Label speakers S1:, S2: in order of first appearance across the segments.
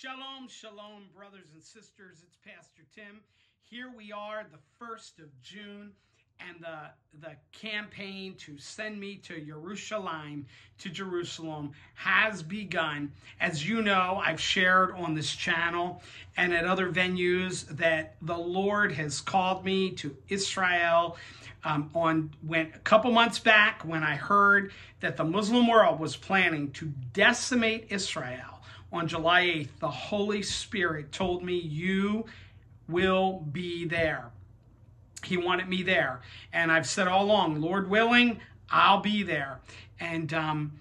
S1: Shalom, shalom, brothers and sisters. It's Pastor Tim. Here we are, the 1st of June, and the, the campaign to send me to Jerusalem, to Jerusalem, has begun. As you know, I've shared on this channel and at other venues that the Lord has called me to Israel. Um, on when a couple months back, when I heard that the Muslim world was planning to decimate Israel, on July 8th, the Holy Spirit told me, You will be there. He wanted me there. And I've said all along, Lord willing, I'll be there. And um,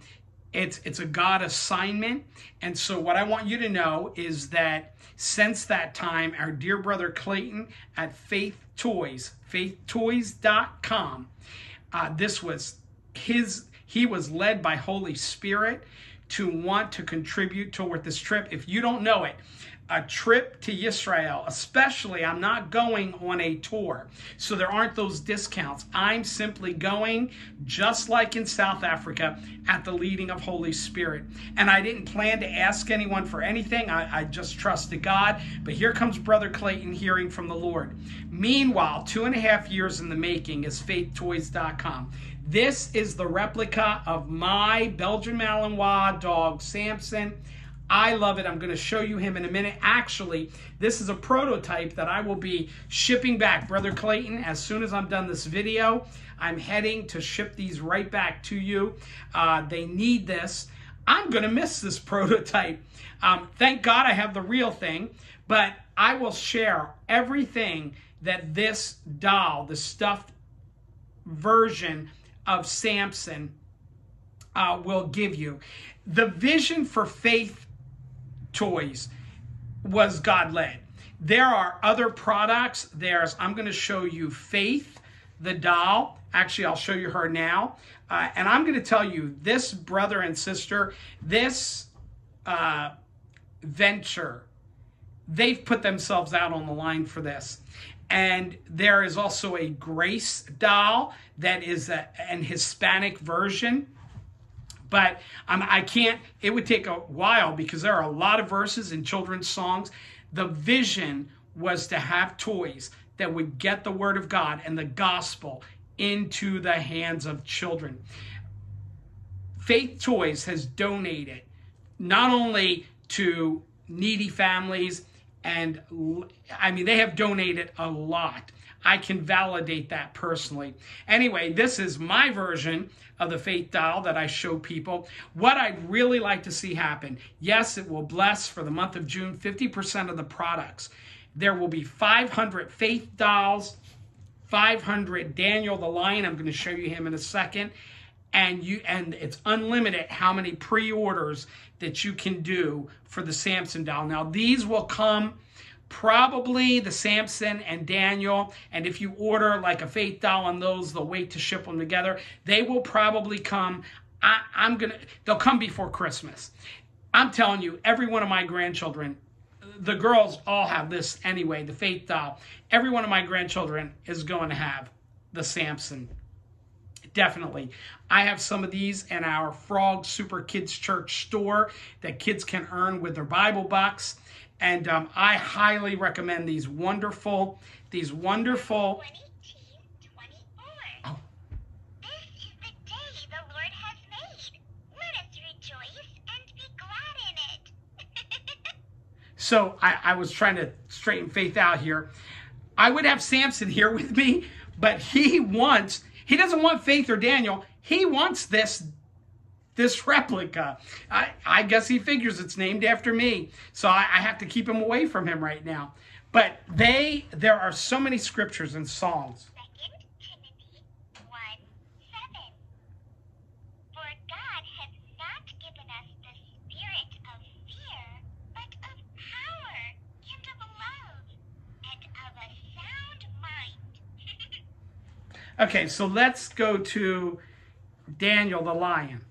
S1: it's, it's a God assignment. And so, what I want you to know is that since that time, our dear brother Clayton at Faith Toys, faithtoys.com, uh, this was his, he was led by Holy Spirit to want to contribute toward this trip. If you don't know it, a trip to Israel, especially, I'm not going on a tour. So there aren't those discounts. I'm simply going, just like in South Africa, at the leading of Holy Spirit. And I didn't plan to ask anyone for anything. I, I just trusted God. But here comes Brother Clayton hearing from the Lord. Meanwhile, two and a half years in the making is faithtoys.com. This is the replica of my Belgian Malinois dog, Samson. I love it. I'm going to show you him in a minute. Actually, this is a prototype that I will be shipping back. Brother Clayton, as soon as I'm done this video, I'm heading to ship these right back to you. Uh, they need this. I'm going to miss this prototype. Um, thank God I have the real thing, but I will share everything that this doll, the stuffed version of Samson uh, will give you. The vision for faith toys was God led. There are other products. There's, I'm going to show you Faith, the doll. Actually, I'll show you her now. Uh, and I'm going to tell you, this brother and sister, this uh, venture, they've put themselves out on the line for this. And there is also a Grace doll that is a, an Hispanic version. But um, I can't, it would take a while because there are a lot of verses in children's songs. The vision was to have toys that would get the word of God and the gospel into the hands of children. Faith Toys has donated not only to needy families and I mean, they have donated a lot. I can validate that personally. Anyway, this is my version of the faith doll that I show people. What I'd really like to see happen yes, it will bless for the month of June 50% of the products. There will be 500 faith dolls, 500 Daniel the Lion. I'm going to show you him in a second. And you and it's unlimited how many pre-orders that you can do for the Samson doll. Now, these will come probably the Samson and Daniel. And if you order like a faith doll on those, they'll wait to ship them together. They will probably come. I, I'm gonna. They'll come before Christmas. I'm telling you, every one of my grandchildren, the girls all have this anyway. The faith doll. Every one of my grandchildren is going to have the Samson definitely. I have some of these in our Frog Super Kids Church store that kids can earn with their Bible bucks. And um, I highly recommend these wonderful, these wonderful.
S2: Oh. This is the day the Lord has made. Let us rejoice and be glad in it.
S1: so I, I was trying to straighten Faith out here. I would have Samson here with me, but he wants he doesn't want Faith or Daniel. He wants this this replica. I, I guess he figures it's named after me. So I, I have to keep him away from him right now. But they, there are so many scriptures and songs Okay, so let's go to Daniel the lion.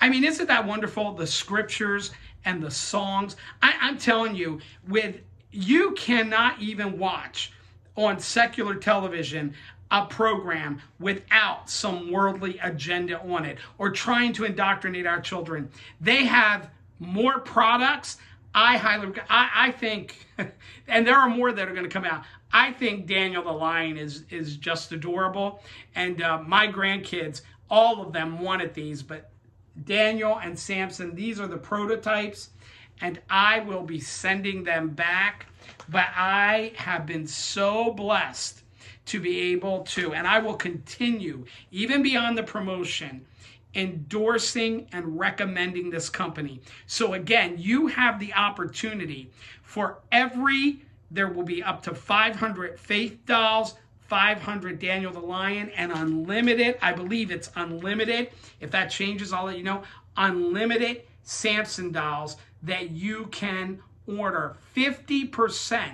S1: I mean, isn't that wonderful? The scriptures and the songs. I, I'm telling you, with you cannot even watch on secular television a program without some worldly agenda on it or trying to indoctrinate our children. They have more products. I highly, I, I think, and there are more that are going to come out. I think Daniel the Lion is is just adorable, and uh, my grandkids, all of them wanted these, but Daniel and Samson, these are the prototypes, and I will be sending them back. But I have been so blessed to be able to, and I will continue, even beyond the promotion, endorsing and recommending this company. So again, you have the opportunity for every, there will be up to 500 faith dolls, 500 Daniel the Lion, and unlimited, I believe it's unlimited. If that changes, I'll let you know. Unlimited Samson dolls that you can order 50%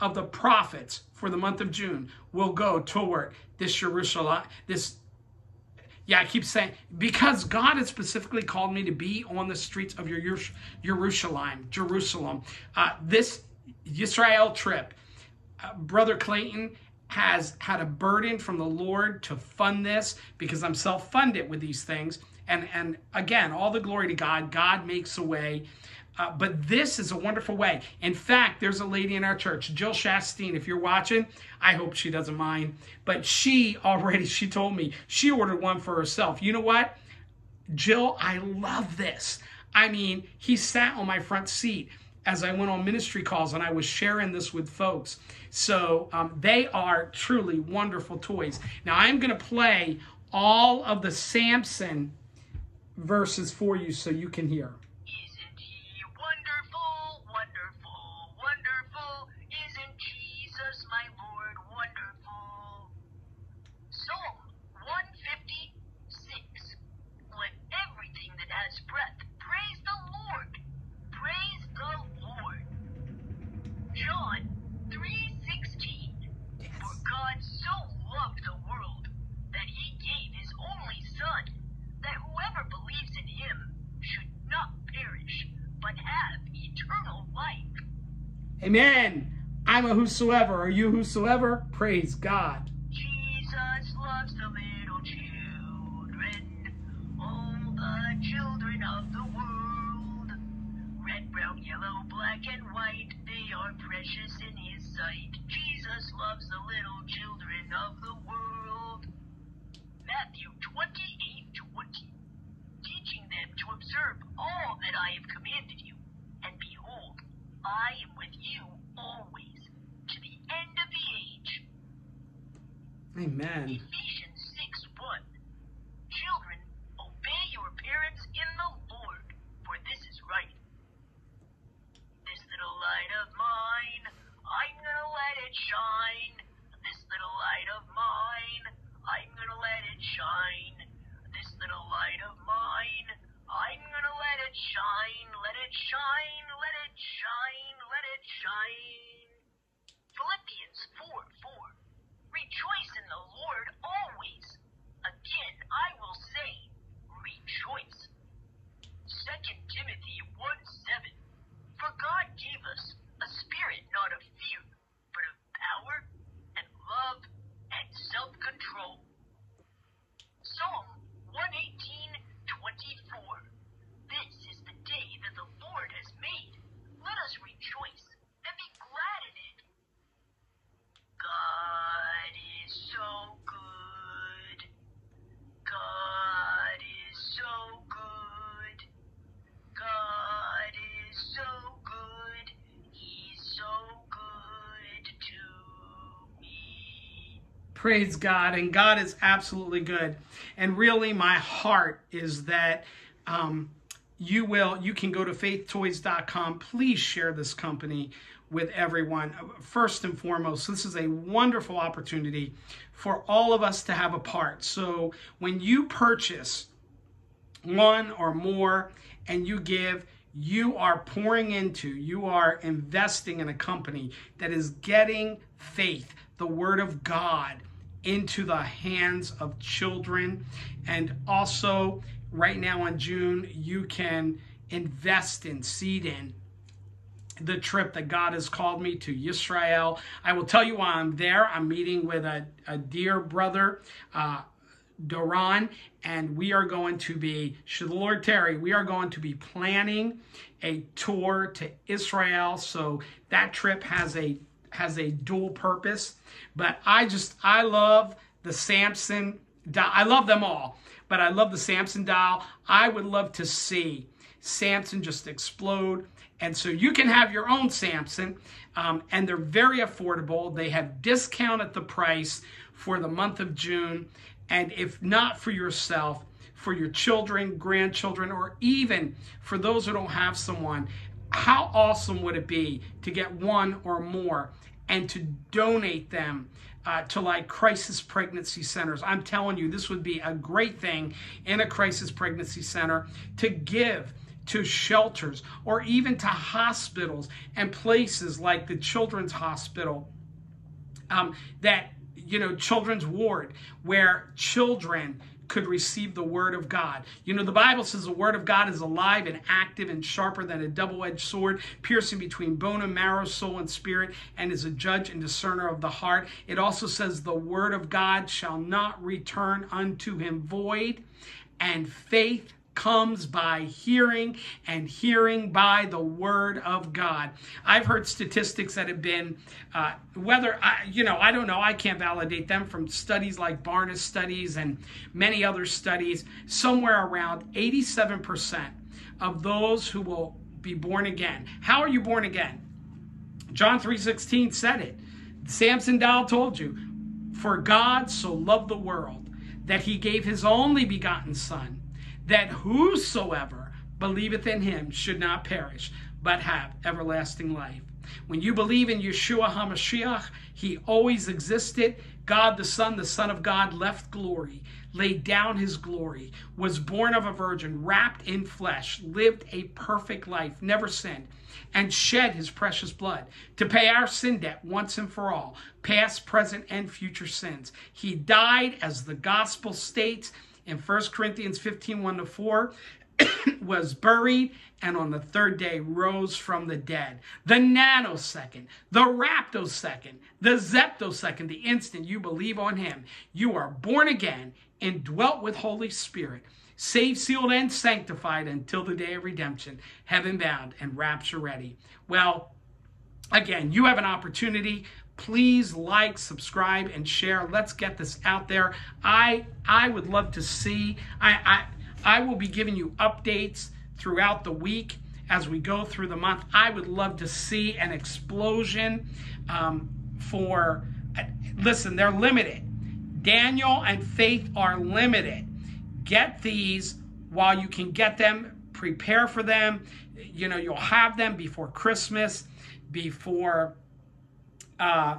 S1: of the profits for the month of June will go toward this Jerusalem, this yeah, I keep saying because God has specifically called me to be on the streets of your Jerusalem, Jerusalem. Uh, this Israel trip, uh, Brother Clayton has had a burden from the Lord to fund this because I'm self-funded with these things. And and again, all the glory to God. God makes a way. Uh, but this is a wonderful way. In fact, there's a lady in our church, Jill Shastine. If you're watching, I hope she doesn't mind. But she already, she told me she ordered one for herself. You know what? Jill, I love this. I mean, he sat on my front seat as I went on ministry calls and I was sharing this with folks. So um, they are truly wonderful toys. Now I'm going to play all of the Samson verses for you so you can hear. Amen. I'm a whosoever. Are you whosoever? Praise God.
S3: Jesus loves the little children, of the world. Red, brown, yellow, black, and white, they are precious in his sight. Jesus loves the little children of the world. Matthew 28 20. Teaching them to observe all that I have commanded you. I am with you always to the end of the age.
S1: Amen.
S3: Ephesians 6 1. Children, obey your parents in the Lord, for this is right. This little light of mine, I'm gonna let it shine. This little light of mine,
S1: Praise God. And God is absolutely good. And really, my heart is that um, you will, you can go to faithtoys.com. Please share this company with everyone. First and foremost, this is a wonderful opportunity for all of us to have a part. So when you purchase one or more and you give, you are pouring into, you are investing in a company that is getting faith, the Word of God, into the hands of children and also right now in June, you can invest in, seed in the trip that God has called me to Israel. I will tell you while I'm there, I'm meeting with a, a dear brother, uh, Doran, and we are going to be, should the Lord tarry, we are going to be planning a tour to Israel. So that trip has a has a dual purpose. But I just I love the Samson. I love them all, but I love the Samson doll. I would love to see Samson just explode. And so you can have your own Samson, um, and they're very affordable. They have discounted the price for the month of June. And if not for yourself, for your children, grandchildren, or even for those who don't have someone, how awesome would it be to get one or more and to donate them uh, to like crisis pregnancy centers. I'm telling you, this would be a great thing in a crisis pregnancy center to give to shelters or even to hospitals and places like the Children's Hospital um, that, you know, Children's Ward, where children could receive the word of God. You know, the Bible says the word of God is alive and active and sharper than a double edged sword, piercing between bone and marrow, soul and spirit, and is a judge and discerner of the heart. It also says the word of God shall not return unto him void, and faith comes by hearing and hearing by the word of God. I've heard statistics that have been, uh, whether, I, you know, I don't know, I can't validate them from studies like Barna studies and many other studies, somewhere around 87% of those who will be born again. How are you born again? John 3:16 said it. Samson doll told you, "For God so loved the world that he gave his only begotten son, that whosoever believeth in him should not perish, but have everlasting life. When you believe in Yeshua HaMashiach, he always existed. God the Son, the Son of God, left glory, laid down his glory, was born of a virgin, wrapped in flesh, lived a perfect life, never sinned, and shed his precious blood to pay our sin debt once and for all, past, present, and future sins. He died, as the gospel states, in 1 Corinthians 15 1 to 4, was buried and on the third day rose from the dead. The nanosecond, the raptosecond, the zeptosecond, the instant you believe on him, you are born again and dwelt with Holy Spirit, saved, sealed, and sanctified until the day of redemption, heaven bound and rapture ready. Well, again, you have an opportunity please like subscribe and share. Let's get this out there. I i would love to see i i i will be giving you updates throughout the week as we go through the month. I would love to see an explosion um, for listen they're limited. Daniel and faith are limited. Get these while you can get them. Prepare for them. You know you'll have them before christmas before uh,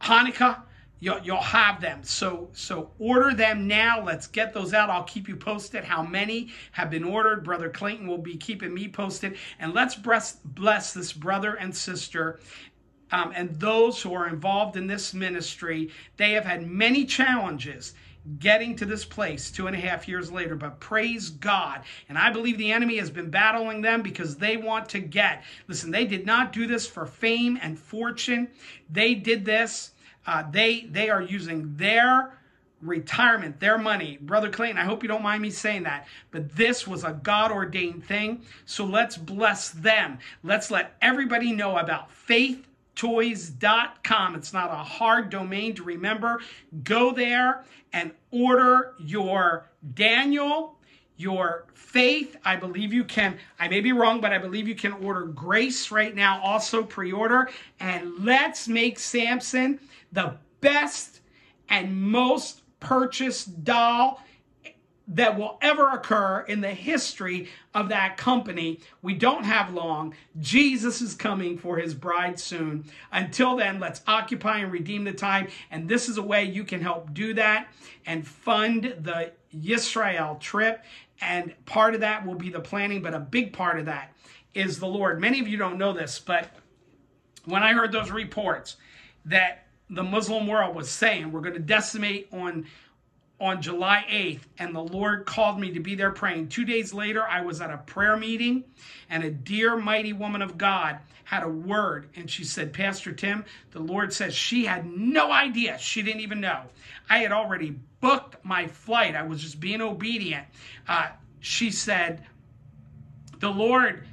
S1: Hanukkah, you'll, you'll have them. So, so order them now. Let's get those out. I'll keep you posted how many have been ordered. Brother Clayton will be keeping me posted. And let's bless, bless this brother and sister um, and those who are involved in this ministry. They have had many challenges getting to this place two and a half years later. But praise God. And I believe the enemy has been battling them because they want to get. Listen, they did not do this for fame and fortune. They did this. Uh, they they are using their retirement, their money. Brother Clayton, I hope you don't mind me saying that, but this was a God ordained thing. So let's bless them. Let's let everybody know about faith toys.com. It's not a hard domain to remember. Go there and order your Daniel, your faith. I believe you can, I may be wrong, but I believe you can order grace right now, also pre order. And let's make Samson the best and most purchased doll that will ever occur in the history of that company. We don't have long. Jesus is coming for his bride soon. Until then, let's occupy and redeem the time. And this is a way you can help do that and fund the Yisrael trip. And part of that will be the planning, but a big part of that is the Lord. Many of you don't know this, but when I heard those reports that the Muslim world was saying we're going to decimate on on July 8th, and the Lord called me to be there praying. Two days later, I was at a prayer meeting, and a dear, mighty woman of God had a word, and she said, Pastor Tim, the Lord says she had no idea. She didn't even know. I had already booked my flight, I was just being obedient. Uh, she said, The Lord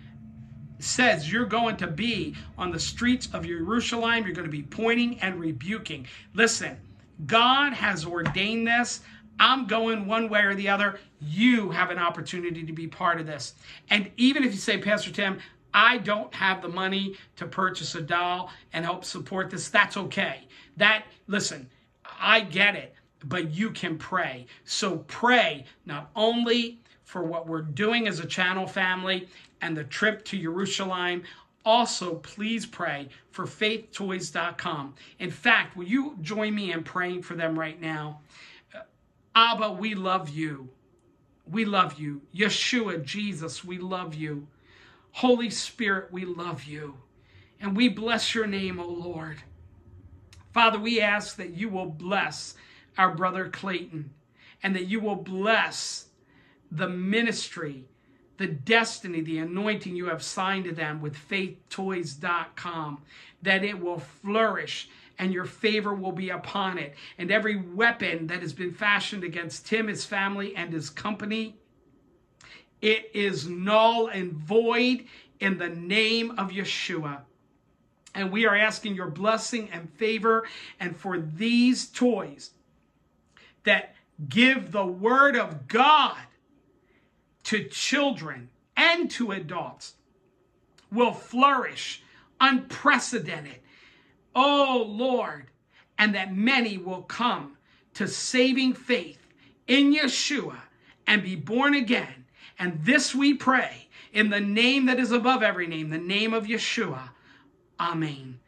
S1: says you're going to be on the streets of Jerusalem. You're going to be pointing and rebuking. Listen, God has ordained this. I'm going one way or the other. You have an opportunity to be part of this. And even if you say, Pastor Tim, I don't have the money to purchase a doll and help support this, that's okay. That, listen, I get it, but you can pray. So pray not only for what we're doing as a channel family and the trip to Jerusalem, also, please pray for faithtoys.com. In fact, will you join me in praying for them right now? Abba, we love you. We love you. Yeshua, Jesus, we love you. Holy Spirit, we love you. And we bless your name, O oh Lord. Father, we ask that you will bless our brother Clayton and that you will bless the ministry, the destiny, the anointing you have signed to them with faithtoys.com, that it will flourish and your favor will be upon it. And every weapon that has been fashioned against him, his family, and his company, it is null and void in the name of Yeshua. And we are asking your blessing and favor and for these toys that give the word of God to children and to adults will flourish unprecedented oh Lord, and that many will come to saving faith in Yeshua and be born again. And this we pray in the name that is above every name, the name of Yeshua. Amen.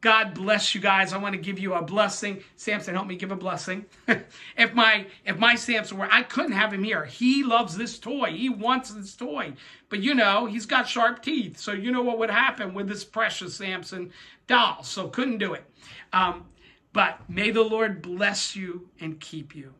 S1: God bless you guys. I want to give you a blessing. Samson, help me give a blessing. if my if my Samson were, I couldn't have him here. He loves this toy. He wants this toy. But you know, he's got sharp teeth. So you know what would happen with this precious Samson doll. So couldn't do it. Um, but may the Lord bless you and keep you.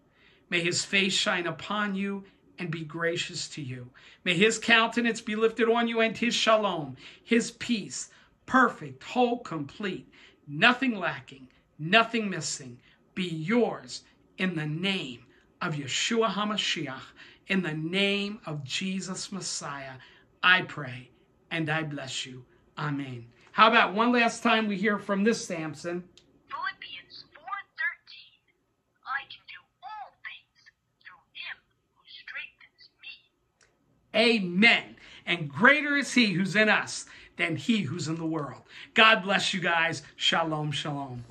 S1: May his face shine upon you and be gracious to you. May his countenance be lifted on you and his shalom, his peace, perfect, whole, complete nothing lacking, nothing missing, be yours in the name of Yeshua HaMashiach, in the name of Jesus Messiah. I pray and I bless you. Amen. How about one last time we hear from this Samson?
S3: Philippians 4:13. I can do all things through him who strengthens me.
S1: Amen. And greater is he who's in us than he who's in the world. God bless you guys. Shalom, shalom.